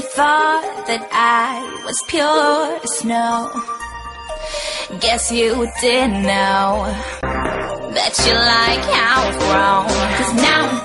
thought that I was pure as snow. Guess you didn't know that you like how I've grown. Cause now